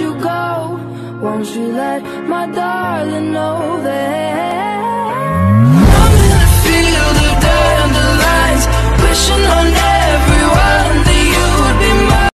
you go? Won't you let my darling